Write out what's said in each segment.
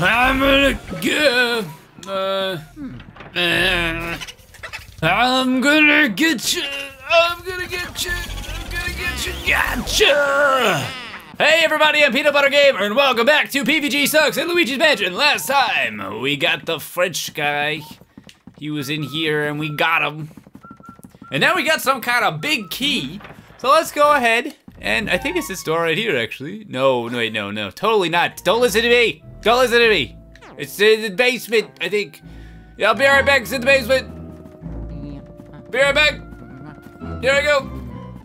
I'm gonna get. Uh, uh, I'm gonna get you. I'm gonna get you. I'm gonna get you. Gotcha! Hey everybody, I'm Peanut Butter Gamer, and welcome back to PBG Sucks at Luigi's Mansion. Last time, we got the French guy. He was in here, and we got him. And now we got some kind of big key. So let's go ahead, and I think it's this door right here, actually. No, no, wait, no, no, totally not. Don't listen to me. Don't listen to me. It's in the basement, I think. Yeah, I'll be right back. It's in the basement. Be right back. Here I go.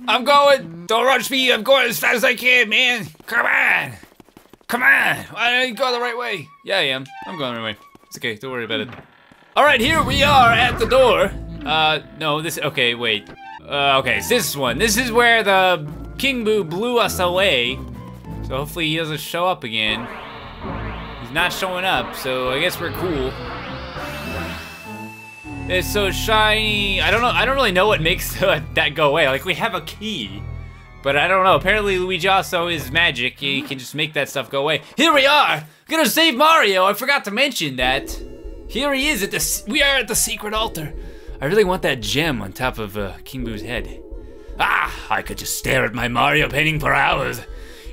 I'm going. Don't rush me. I'm going as fast as I can, man. Come on. Come on. I go the right way. Yeah, I am. I'm going the right way. It's okay. Don't worry about it. All right, here we are at the door. Uh, no, this. Okay, wait. Uh, okay, it's this one. This is where the King Boo blew us away. So hopefully he doesn't show up again. He's not showing up, so I guess we're cool. It's so shiny. I don't know. I don't really know what makes that go away. Like we have a key, but I don't know. Apparently Luigi also is magic. He can just make that stuff go away. Here we are. Gonna save Mario. I forgot to mention that. Here he is at the. We are at the secret altar. I really want that gem on top of uh, King Boo's head. Ah, I could just stare at my Mario painting for hours.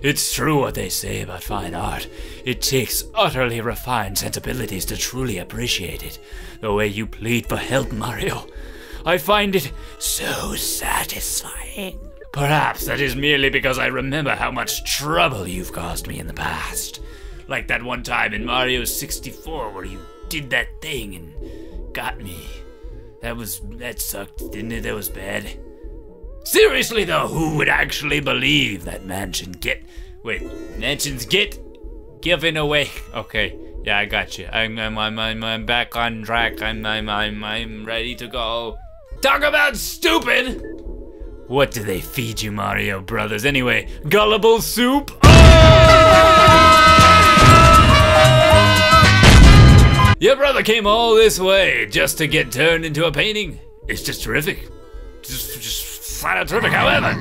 It's true what they say about fine art. It takes utterly refined sensibilities to truly appreciate it. The way you plead for help, Mario. I find it so satisfying. Perhaps that is merely because I remember how much trouble you've caused me in the past. Like that one time in Mario 64 where you did that thing and got me. That was, that sucked, didn't it? That was bad. Seriously though, who would actually believe that mansion get, wait, mansions get given away? Okay, yeah, I got you. I'm, I'm, I'm, I'm, I'm back on track. I'm, I'm, I'm, I'm ready to go. Talk about stupid! What do they feed you, Mario Brothers? Anyway, gullible soup? Ah! Your brother came all this way just to get turned into a painting. It's just terrific. Just, just However,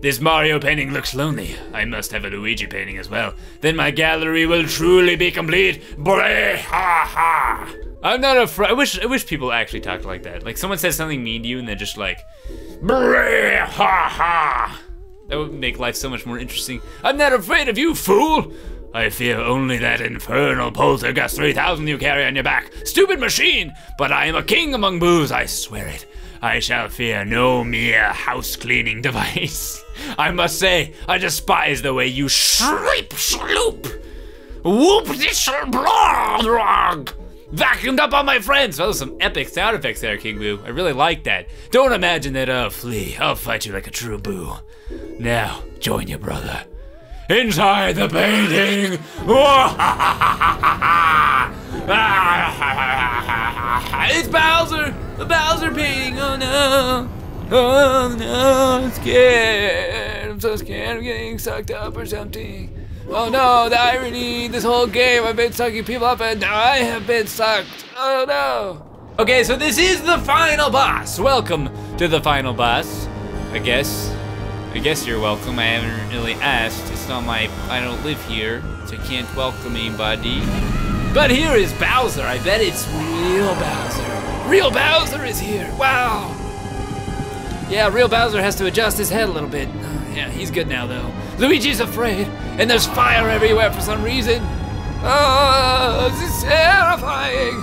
this Mario painting looks lonely. I must have a Luigi painting as well. Then my gallery will truly be complete. Bray ha ha. I'm not afraid. I wish I wish people actually talked like that. Like someone says something mean to you and they're just like, Bray ha ha. That would make life so much more interesting. I'm not afraid of you, fool. I fear only that infernal poltergust 3000 you carry on your back. Stupid machine! But I am a king among boos, I swear it. I shall fear no mere house cleaning device. I must say, I despise the way you shriep sloop. Whoop this blog. Vacuumed up on my friends. Those some epic sound effects there, King Boo. I really like that. Don't imagine that I'll flee. I'll fight you like a true boo. Now, join your brother. Inside the painting! it's Bowser! The Bowser painting! Oh no! Oh no, I'm scared. I'm so scared I'm getting sucked up or something. Oh no, the irony, this whole game I've been sucking people up and I have been sucked. Oh no. Okay, so this is the final boss. Welcome to the final boss, I guess. I guess you're welcome. I haven't really asked. It's not my, I don't live here, so I can't welcome anybody. But here is Bowser. I bet it's real Bowser. Real Bowser is here. Wow. Yeah, real Bowser has to adjust his head a little bit. Yeah, he's good now though. Luigi's afraid, and there's fire everywhere for some reason. Oh, this is terrifying.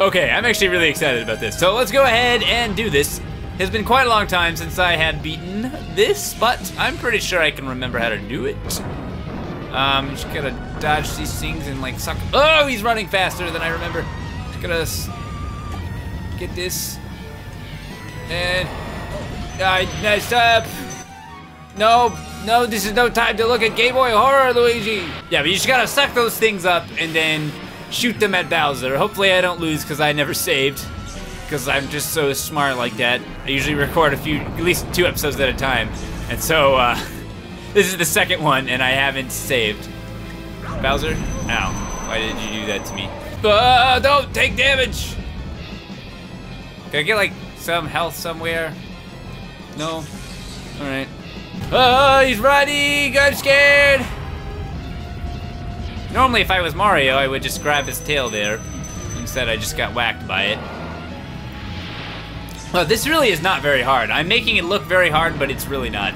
Okay, I'm actually really excited about this. So let's go ahead and do this. It's been quite a long time since I had beaten this, but I'm pretty sure I can remember how to do it. Um, just gotta dodge these things and like suck. Oh, he's running faster than I remember. Just gotta get this. And I messed up. No, no, this is no time to look at Game Boy Horror, Luigi. Yeah, but you just gotta suck those things up and then shoot them at Bowser. Hopefully I don't lose because I never saved. Because I'm just so smart like that. I usually record a few, at least two episodes at a time. And so, uh, this is the second one and I haven't saved. Bowser? Ow. Why did you do that to me? Uh, don't take damage! Can I get like some health somewhere? No? Alright. Oh, he's running! I'm scared! Normally, if I was Mario, I would just grab his tail there. Instead, I just got whacked by it. Well, this really is not very hard. I'm making it look very hard, but it's really not.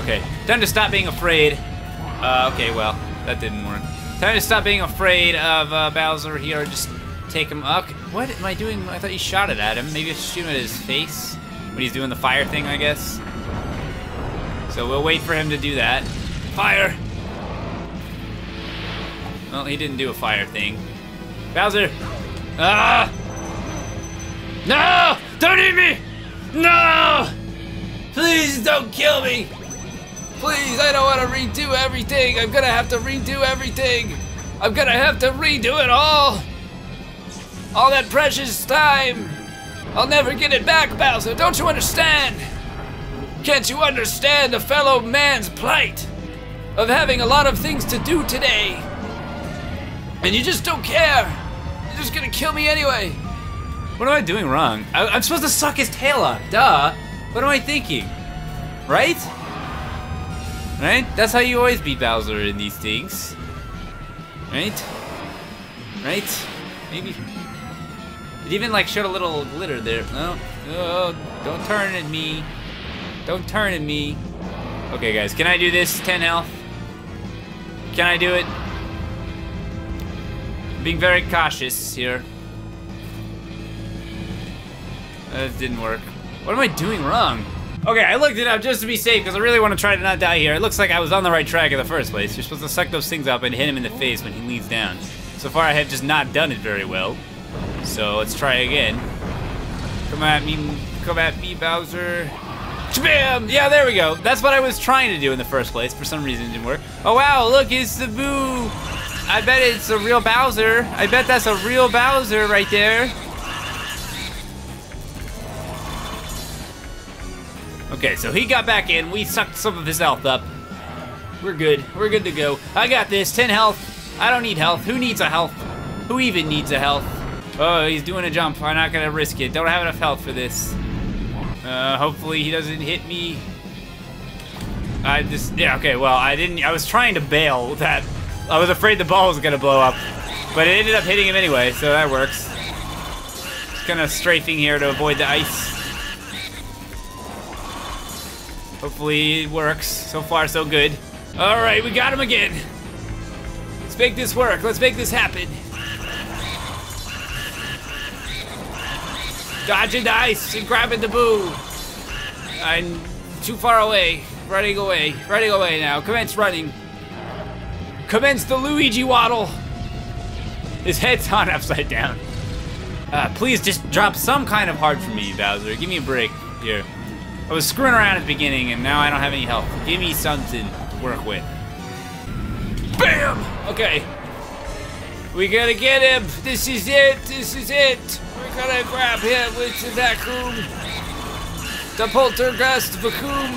Okay, time to stop being afraid. Uh, okay, well, that didn't work. Time to stop being afraid of uh, Bowser here. Just take him. up. what am I doing? I thought you shot it at him. Maybe I should shoot him at his face when he's doing the fire thing, I guess. So we'll wait for him to do that. Fire! Well, he didn't do a fire thing. Bowser! Ah! No! Don't eat me! No! Please don't kill me! Please, I don't want to redo everything. I'm gonna have to redo everything. I'm gonna have to redo it all. All that precious time. I'll never get it back, Bowser. Don't you understand? Can't you understand a fellow man's plight of having a lot of things to do today? And you just don't care. You're just gonna kill me anyway. What am I doing wrong? I, am supposed to suck his tail up. Duh. What am I thinking? Right? Right? That's how you always beat Bowser in these things. Right? Right? Maybe. It even like showed a little glitter there. No. Oh, don't turn at me. Don't turn at me. Okay, guys, can I do this? 10 health. Can I do it? Being very cautious here. That didn't work. What am I doing wrong? Okay, I looked it up just to be safe because I really want to try to not die here. It looks like I was on the right track in the first place. You're supposed to suck those things up and hit him in the face when he leans down. So far, I have just not done it very well. So let's try again. Come at me, come at me, Bowser. Bam! Yeah, there we go. That's what I was trying to do in the first place. For some reason, it didn't work. Oh, wow, look, it's the Boo. I bet it's a real Bowser. I bet that's a real Bowser right there. Okay, so he got back in. We sucked some of his health up. We're good. We're good to go. I got this. 10 health. I don't need health. Who needs a health? Who even needs a health? Oh, he's doing a jump. I'm not gonna risk it. Don't have enough health for this. Uh, hopefully he doesn't hit me. I just, yeah, okay, well, I didn't, I was trying to bail that. I was afraid the ball was gonna blow up. But it ended up hitting him anyway, so that works. Just kind of strafing here to avoid the ice. Hopefully it works. So far, so good. All right, we got him again. Let's make this work. Let's make this happen. Dodging the ice and grabbing the boo. I'm too far away. Running away. Running away now. Commence running. Commence the Luigi waddle. His head's on upside down. Uh, please just drop some kind of hard for me, Bowser. Give me a break here. I was screwing around at the beginning and now I don't have any help. Give me something to work with. BAM! Okay. We gotta get him. This is it. This is it. We're gonna grab him with the vacuum. The poltergeist vacuum.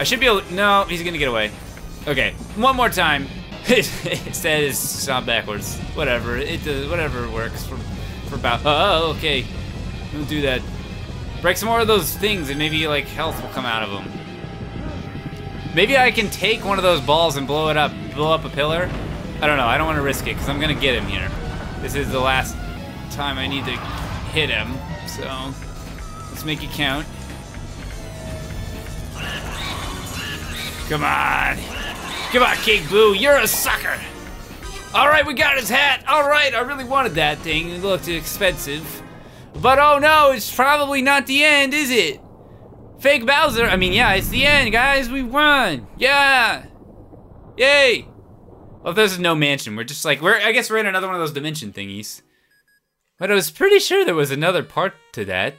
I should be able. No, he's gonna get away. Okay, one more time. it says not backwards. Whatever. It does. Whatever works for for about. Oh, okay. Don't do that. Break some more of those things, and maybe like health will come out of them. Maybe I can take one of those balls and blow it up, blow up a pillar. I don't know. I don't want to risk it because I'm gonna get him here. This is the last time I need to hit him, so let's make it count. Come on. Come on, King Boo, you're a sucker. All right, we got his hat. All right, I really wanted that thing. It looked expensive. But oh no, it's probably not the end, is it? Fake Bowser, I mean, yeah, it's the end, guys. We won. Yeah. Yay. Well, this is no mansion. We're just like, we're, I guess we're in another one of those dimension thingies. But I was pretty sure there was another part to that.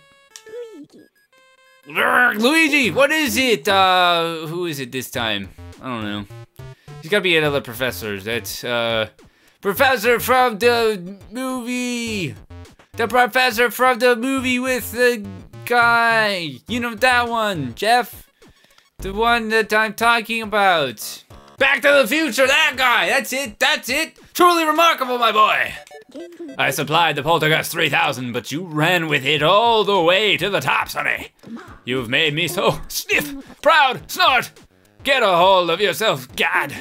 Luigi. Luigi, what is it? Uh, who is it this time? I don't know. He's gotta be another professor. That's, uh, professor from the movie. The professor from the movie with the guy. You know that one, Jeff? The one that I'm talking about. Back to the future, that guy. That's it, that's it. Truly remarkable, my boy. I supplied the Poltergeist 3000, but you ran with it all the way to the top, Sonny. You've made me so sniff, proud, snort. Get a hold of yourself, Gadd.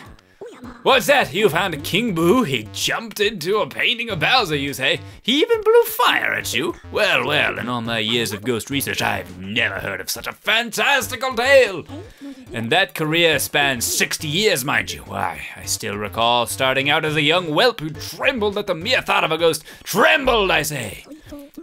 What's that? You found King Boo? He jumped into a painting of Bowser, you say? He even blew fire at you? Well, well, in all my years of ghost research, I've never heard of such a fantastical tale. And that career spans 60 years, mind you. Why, I still recall starting out as a young whelp who trembled at the mere thought of a ghost. Trembled, I say.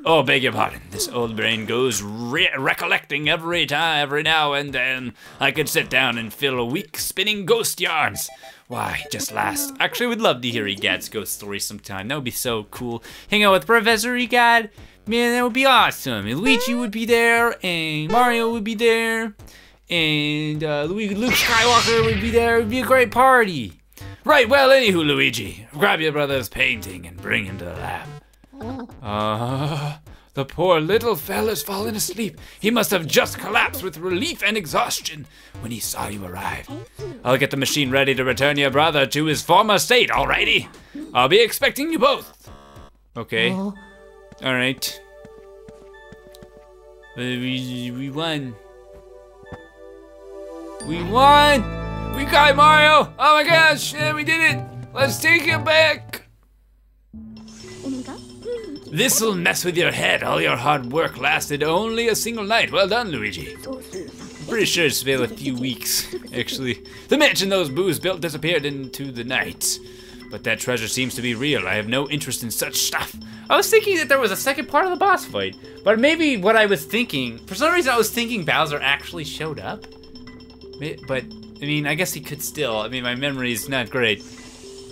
Oh, beg your pardon. This old brain goes re recollecting every time, every now and then. I could sit down and fill a week spinning ghost yarns. Why, just last. Actually, we'd love to hear Egad's ghost story sometime. That would be so cool. Hang out with Professor Egad. Man, that would be awesome. And Luigi would be there, and Mario would be there, and uh, Luke Skywalker would be there. It would be a great party. Right, well, anywho, Luigi, grab your brother's painting and bring him to the lab. Ah, uh, the poor little fella's fallen asleep. He must have just collapsed with relief and exhaustion when he saw you arrive. I'll get the machine ready to return your brother to his former state, alrighty? I'll be expecting you both. Okay. All right. Uh, we, we won. We won! We got Mario! Oh my gosh, yeah, we did it! Let's take him back! This'll mess with your head. All your hard work lasted only a single night. Well done, Luigi. Pretty sure it's been a few weeks, actually. The mansion those boos built disappeared into the night. But that treasure seems to be real. I have no interest in such stuff. I was thinking that there was a second part of the boss fight. But maybe what I was thinking, for some reason I was thinking Bowser actually showed up. But, I mean, I guess he could still. I mean, my memory is not great.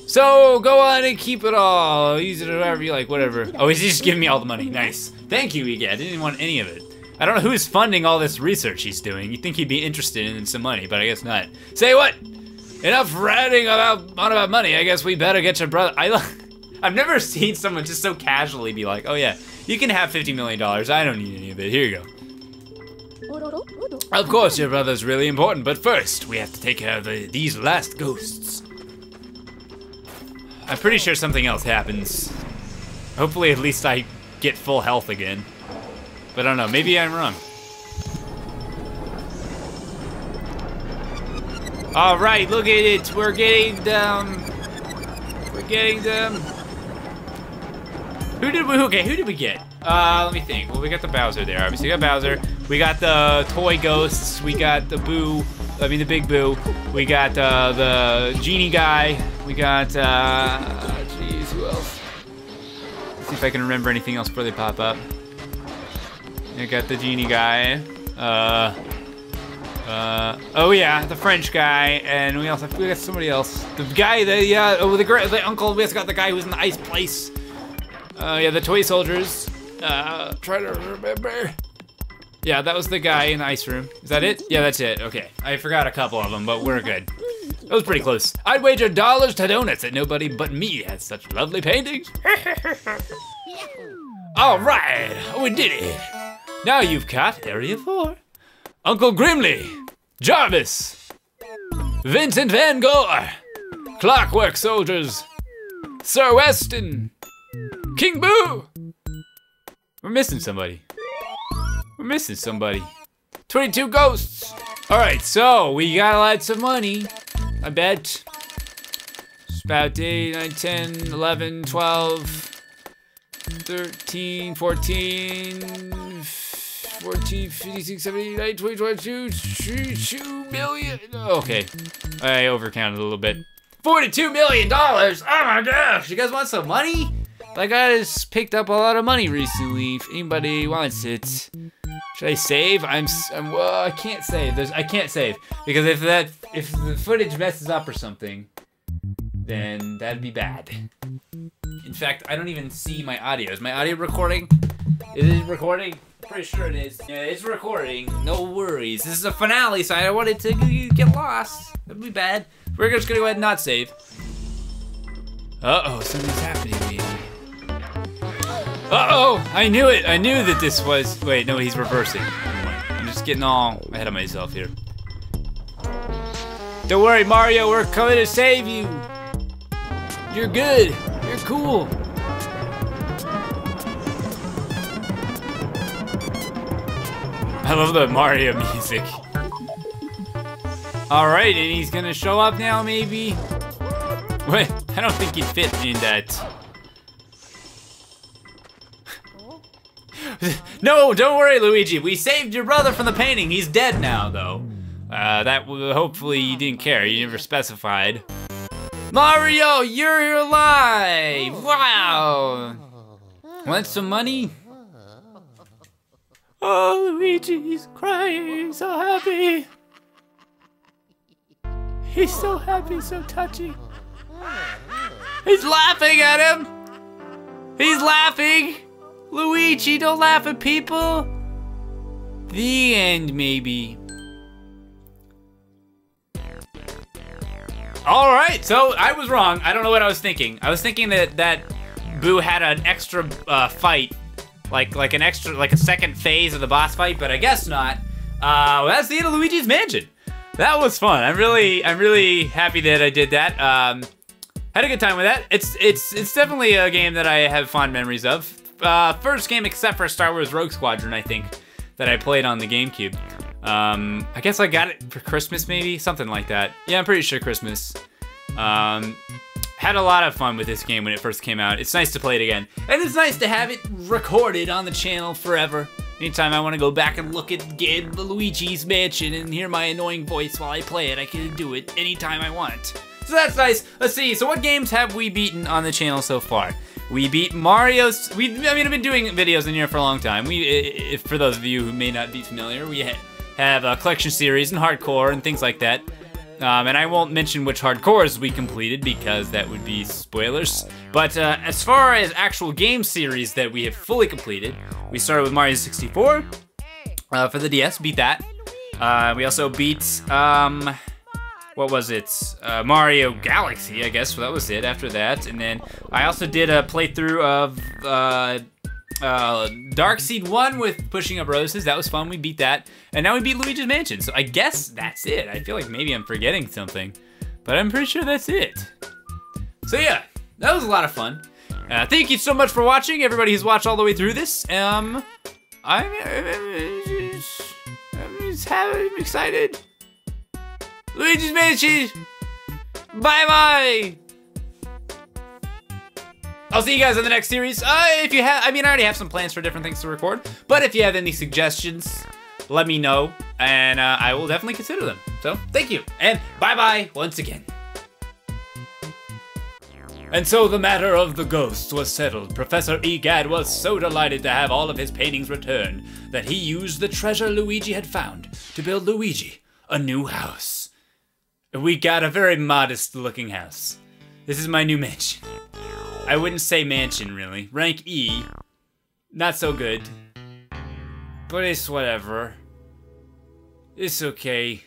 So go on and keep it all. Use it however you like, whatever. Oh, he's just giving me all the money. Nice. Thank you, Egad. I didn't want any of it. I don't know who's funding all this research he's doing. You'd think he'd be interested in some money, but I guess not. Say what? Enough ranting about on about money. I guess we better get your brother. I, I've never seen someone just so casually be like, "Oh yeah, you can have fifty million dollars. I don't need any of it. Here you go." Of course, your brother's really important, but first we have to take care of the, these last ghosts. I'm pretty sure something else happens. Hopefully at least I get full health again. But I don't know, maybe I'm wrong. All right, look at it. We're getting them. We're getting them. Who did we, okay, who did we get? Uh, let me think. Well, we got the Bowser there, obviously. We got Bowser. We got the toy ghosts. We got the Boo. I mean, the Big Boo. We got uh, the genie guy. We got, uh, jeez, who else? Let's see if I can remember anything else before they pop up. I got the genie guy. Uh, uh, oh yeah, the French guy, and we also we got somebody else. The guy, the yeah, oh the the uncle. We also got the guy who's in the ice place. Uh, yeah, the toy soldiers. Uh, try to remember. Yeah, that was the guy in the ice room. Is that it? Yeah, that's it. Okay, I forgot a couple of them, but we're good. That was pretty close. I'd wager dollars to donuts that nobody but me has such lovely paintings. All right, we did it. Now you've caught Area 4. Uncle Grimmly, Jarvis, Vincent Van Gogh, Clockwork Soldiers, Sir Weston, King Boo. We're missing somebody. We're missing somebody. 22 ghosts. All right, so we got lots of money. I bet. It's about 8, 9, 10, 11, 12, 13, 14, 14, 15, 17, 18, 20, 22, 2 million. Okay. I overcounted a little bit. $42 million! Oh my gosh! You guys want some money? That guy has picked up a lot of money recently. If anybody wants it. Should I save? I'm, I'm well, I can't save. There's, I can't save because if that, if the footage messes up or something, then that'd be bad. In fact, I don't even see my audio. Is my audio recording? Is it recording? Pretty sure it is. Yeah, it's recording. No worries. This is a finale, so I don't want it to get lost. That'd be bad. We're just gonna go ahead and not save. Uh-oh, something's happening maybe. Uh-oh! I knew it! I knew that this was... Wait, no, he's reversing. I'm just getting all ahead of myself here. Don't worry, Mario, we're coming to save you! You're good! You're cool! I love the Mario music. Alright, and he's gonna show up now, maybe? Wait, I don't think he'd fit in that. No, don't worry, Luigi. We saved your brother from the painting. He's dead now, though. Uh, that hopefully you didn't care. You never specified. Mario, you're alive! Wow! Want some money? Oh, Luigi's crying, He's so happy. He's so happy, so touchy. He's laughing at him. He's laughing. Luigi, don't laugh at people. The end, maybe. All right, so I was wrong. I don't know what I was thinking. I was thinking that that Boo had an extra uh, fight, like like an extra like a second phase of the boss fight, but I guess not. Uh, well, that's the end of Luigi's Mansion. That was fun. I'm really I'm really happy that I did that. Um, had a good time with that. It's it's it's definitely a game that I have fond memories of. Uh, first game except for Star Wars Rogue Squadron, I think, that I played on the GameCube. Um, I guess I got it for Christmas, maybe? Something like that. Yeah, I'm pretty sure Christmas. Um, had a lot of fun with this game when it first came out. It's nice to play it again. And it's nice to have it recorded on the channel forever. Anytime I want to go back and look at game, Luigi's Mansion and hear my annoying voice while I play it, I can do it anytime I want. So that's nice. Let's see. So what games have we beaten on the channel so far? We beat Mario's. We, I mean, I've been doing videos in here for a long time. We, if, for those of you who may not be familiar, we have a collection series and hardcore and things like that. Um, and I won't mention which hardcores we completed because that would be spoilers. But uh, as far as actual game series that we have fully completed, we started with Mario 64 uh, for the DS, beat that. Uh, we also beat, um, what was it? Uh, Mario Galaxy, I guess. Well, that was it after that. And then I also did a playthrough of uh, uh, Dark Seed 1 with Pushing Up Roses. That was fun. We beat that. And now we beat Luigi's Mansion. So I guess that's it. I feel like maybe I'm forgetting something. But I'm pretty sure that's it. So yeah, that was a lot of fun. Uh, thank you so much for watching, everybody who's watched all the way through this. Um, I'm, I'm, just, I'm just I'm excited. Luigi's Mansion! Bye-bye! I'll see you guys in the next series. Uh, if you have, I mean, I already have some plans for different things to record, but if you have any suggestions, let me know, and uh, I will definitely consider them. So, thank you, and bye-bye once again. And so the matter of the ghosts was settled. Professor Egad was so delighted to have all of his paintings returned that he used the treasure Luigi had found to build Luigi a new house. We got a very modest looking house. This is my new mansion. I wouldn't say mansion, really. Rank E. Not so good. But it's whatever. It's okay.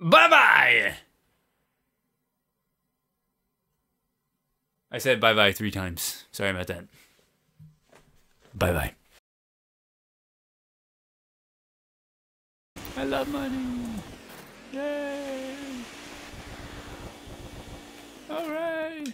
Bye-bye! I said bye-bye three times. Sorry about that. Bye-bye. I love money. Yay! All right.